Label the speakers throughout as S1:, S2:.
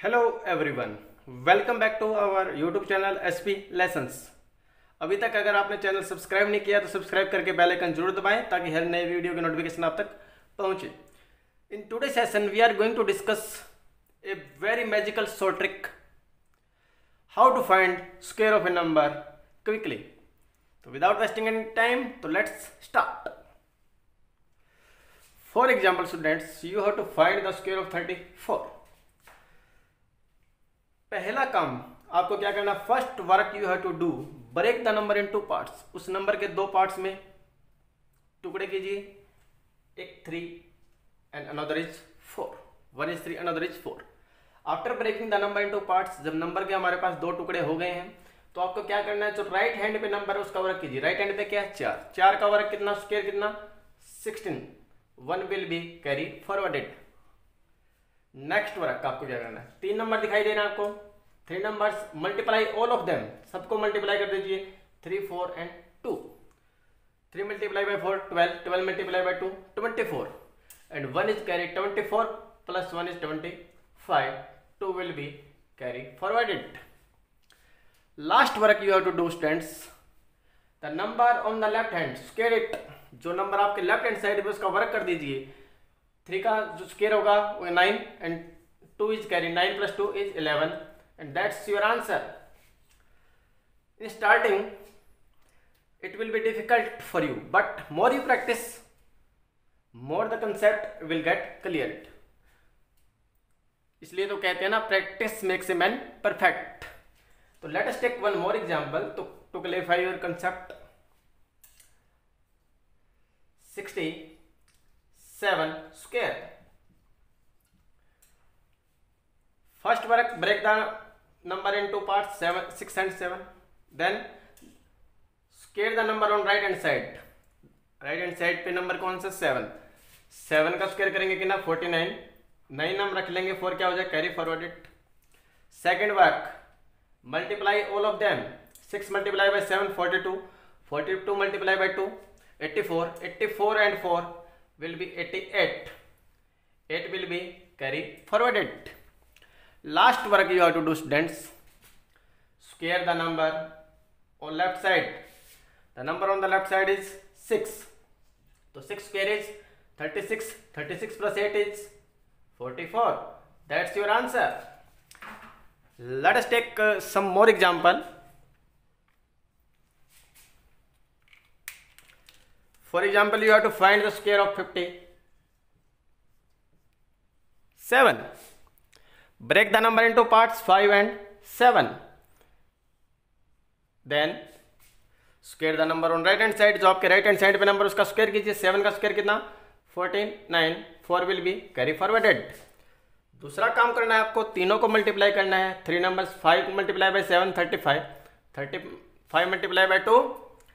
S1: Hello everyone welcome back to our YouTube channel S P lessons अभी तक अगर आपने चैनल सब्सक्राइब नहीं किया तो सब्सक्राइब करके बेल आइकन ज़रूर दबाएँ, ताकि हर नए वीडियो की नोटिफिकेशन आप तक पहुँचे। In today session we are going to discuss a very magical so trick how to find square of a number quickly तो विदाउट वेस्टिंग एनी टाइम तो let's start for example students you have to find the square of thirty four पहला काम, आपको क्या करना first work you have to do break the number in two parts उस number के दो parts में टुकड़े कीजिए। एक three and another is four one is three another is four after breaking the number in two parts जब number के हमारे पास दो टुकड़े हो गए हैं तो आपको क्या करना है, जो राइट हैंड पे नंबर है, उसका वर्क कीजिए। राइट हैंड पे क्या है? चार। चार का वर्क कितना? स्क्वेयर कितना? Sixteen one will be carry forwarded next work आपको क्या करना है? तीन नंबर दिखाई दे रहे हैं आपको। Three numbers multiply all of them सबको मल्टीप्लाई कर दीजिए। Three four and two three multiply by four twelve twelve multiply by two twenty four and one is carry twenty four plus one is twenty five two will be carry forwarded last work you have to do students the number on the left hand square it जो number आपके left hand side पे उसका work कर दीजिए। Three का जो square होगा वो nine and two is carry nine plus two is eleven and that's your answer starting it will be difficult for you but more you practice more the concept will get clear it इसलिए तो कहते हैं ना practice makes a man perfect तो let us take one more example to clarify your concept sixty seven square first work break the number in two part seven six and seven then square the number on right hand side right hand side पे number कौन सा? Seven seven का square करेंगे कि ना forty nine nine number रख लेंगे. Four क्या हो जाए? Carry forward it second work multiply all of them six multiply by seven forty two forty two multiply by two eighty four eighty four and four will be 88 8 will be carry forwarded. Last work you have to do students. Square the number on left side. The number on the left side is 6 so 6 square is 36 36 plus 8 is 44 that's your answer. Let us take uh, some more example. For example, you have to find the square of 57 break the number into parts 5 and 7 then square the number on right hand side जो आपके right hand side पे number उसका square कीजिए। Seven का square कितना? Fourteen nine four will be carry forwarded दूसरा काम करना है आपको, तीनों को मल्टीप्लाई करना है। Three number five multiply by seven thirty five thirty five multiply by two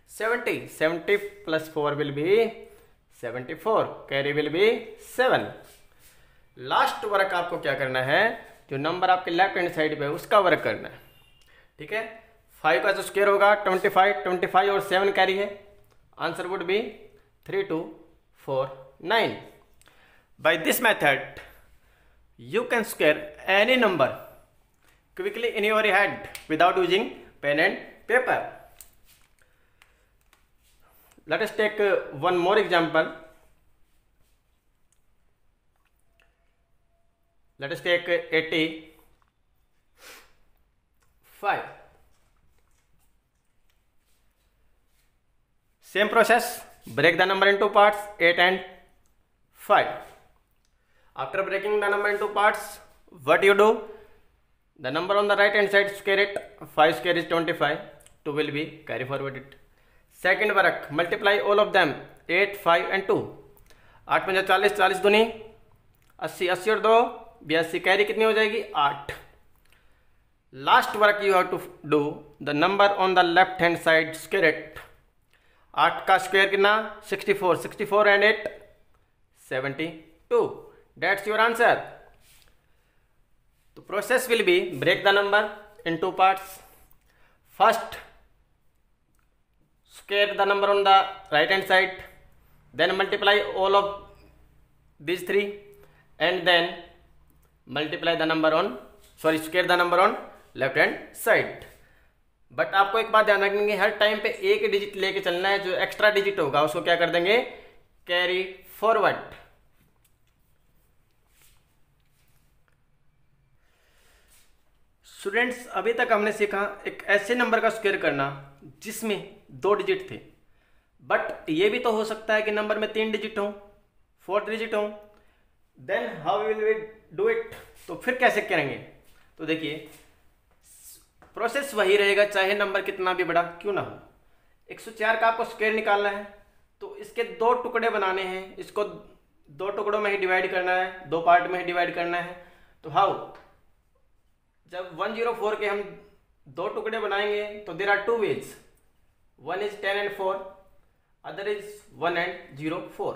S1: seventy seventy plus four will be seventy four carry will be seven last work आपको क्या करना है? जो नंबर आपके लेफ़्ट हैंड साइड पे है, उसका work करना है। ठीक है? फाइव का जो स्क्वेयर होगा ट्वेंटी फाइव ट्वेंटी फाइव और सेवन कैरी है। Answer would be three two four nine by this method you can square any number quickly in your head without using pen and paper let us take uh, one more example. Let us take 85 same process. Break the number into parts 8 and 5 after breaking the number into parts what you do? The number on the right hand side square it. 5 square is 25 2 will be carry forward it second work multiply all of them 8 5 and 2 आठ पंजा चालीस चालीस दूनी, अस्सी अस्सी और दो, बयासी कैरी कितनी हो जाएगी? आठ. Last work you have to do the number on the left hand side square आठ का स्क्वेयर कितना? Sixty four sixty four and eight seventy two that's your answer तो process will be break the number in two parts first square the number on the right hand side then multiply all of these three and then multiply the number on sorry square the number on left hand side but आपको एक बात ध्यान रखेंगे हर time पे एक digit लेके चलना है जो एक्स्ट्रा डिजिट होगा उसको क्या कर देंगे कैरी फॉरवर्ड स्टूडेंट्स अभी तक हमने सीखा एक ऐसे नंबर का स्क्वेयर करना जिसमें दो डिजिट थे। बट ये भी तो हो सकता है कि नंबर में तीन डिजिट हो फोर डिजिट हो then how will we do it तो फिर कैसे करेंगे? तो देखिए प्रोसेस वही रहेगा, चाहे नंबर कितना भी बड़ा, क्यों ना हो। 104 का आपको स्क्वेयर निकालना है तो इसके दो टुकड़े बनाने हैं, इसको दो टुकड़ों में ही डिवाइड करना है, दो पार्ट में ही डिवाइड करना है। तो हाउ जब 104 के हम दो टुकड़े बनाएँगे तो there are two ways one is ten and four other is one and 04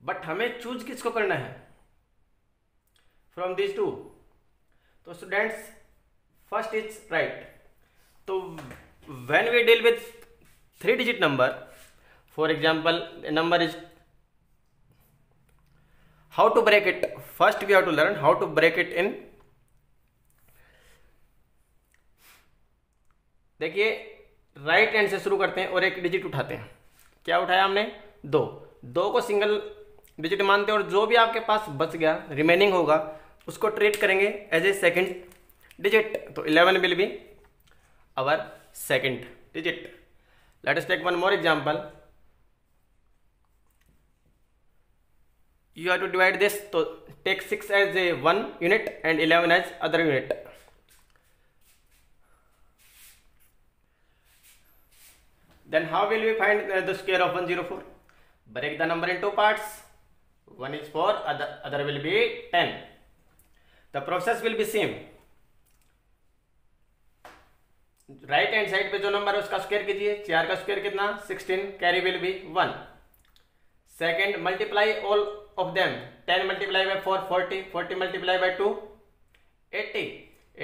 S1: but हमें चूज़ किसको करना है? फ्रॉम दिस टू तो स्टूडेंट्स फ़र्स्ट इज़ राइट तो when we deal with three digit number for example number is how to break it first we have to learn how to break it in देखिए right hand से शुरू करते हैं और एक digit उठाते हैं। क्या उठाया हमने? दो। दो को सिंगल डिजिट मानते हैं और जो भी आपके पास बच गया रिमेनिंग होगा उसको ट्रीट करेंगे एज ए सेकेंड डिजिट तो eleven will be our second digit Let us take one more example. You have to divide this, so take 6 as a 1 unit and 11 as other unit. Then how will we find the square of 104? Break the number into parts. One is 4, other, other will be 10. The process will be same. Right hand side पे जो number है उसका square कीजिए। चार का square कितना? Sixteen carry will be one second multiply all of them ten multiply by four forty forty multiply by two eighty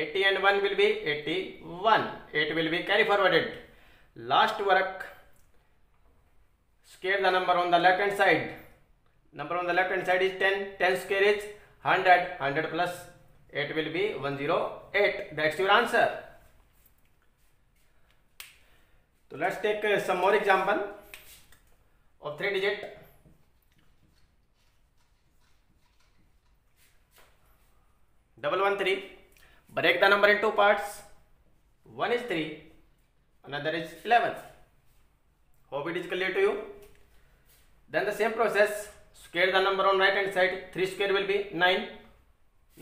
S1: eighty and one will be eighty one eight will be carry last work square the number on the left hand side number on the left hand side is 10 10 square is 100 100 plus 8 will be 108 that's your answer So let's take uh, some more example of three digit. Double one three. Break the number into parts. One is three, another is eleven. Hope it is clear to you. Then the same process. Square the number on right hand side. Three square will be nine.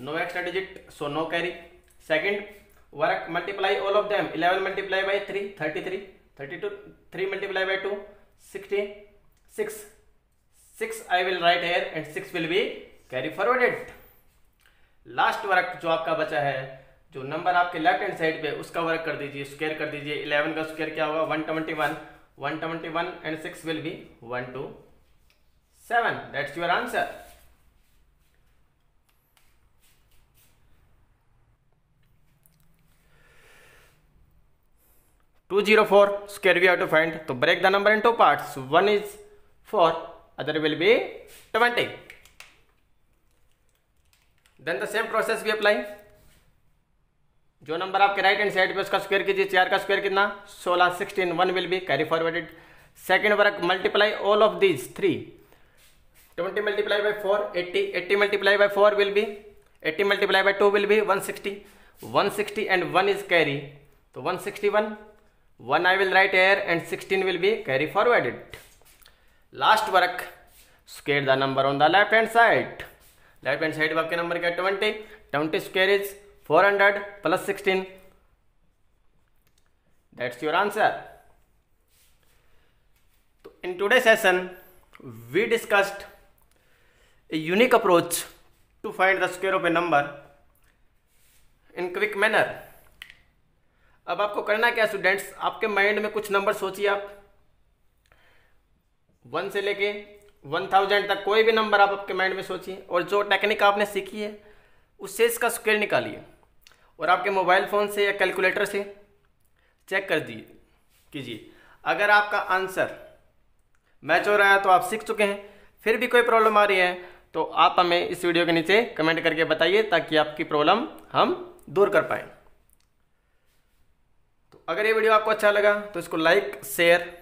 S1: No extra digit, so no carry. Second work multiply all of them. Eleven multiply by three, thirty-three. 32 3 multiplied by 2 66 6 I will write here and 6 will be carry forwarded last work जो आपका बचा है जो number आपके left hand side पे उसका work कर दीजिए स्क्वेयर कर दीजिए। 11 का स्क्वेयर क्या होगा? 121 121 twenty one and six will be one two seven that's your answer two zero four square we have to find तो break the number in two part one is four other will be twenty then the same process we apply जो number आपके right hand side पे उसका square कीजिए चार का square कितना? 16 16 one will be carry forwarded second work multiply all of these three 20 multiply by 4 80 80 multiply by 4 will be 80 multiply by 2 will be 160 160 and 1 is carry तो 161 1 I will write here and 16 will be carry forwarded. Last work, square the number on the left hand side. Left hand side आपके number क्या? 20. 20 four hundred plus sixteen that's your answer तो in today session we discussed a unique approach to find the square of a number in quick manner अब आपको करना क्या students आपके mind में कुछ नंबर सोचिए आप. वन से लेके वन थाउज़ेंड तक कोई भी नंबर आप आपके माइंड में सोचिए और जो टेक्निक आपने सीखी है उससे इसका स्क्वेयर निकालिए. और आपके मोबाइल फ़ोन से या कैलकुलेटर से चेक कर दिए, कीजिए। अगर आपका आंसर मैच हो रहा है तो आप सीख चुके हैं, फिर भी कोई प्रॉब्लम आ रही है तो आप हमें इस वीडियो के नीचे कमेंट करके बताइए ताकि आपकी प्रॉब्लम हम दूर कर पाए। तो अगर ये वीडियो आपको अच्छा लगा तो इसको लाइक, शेयर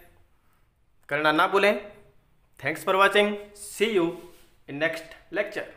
S1: करना ना भूलें। Thanks for watching see you in next lecture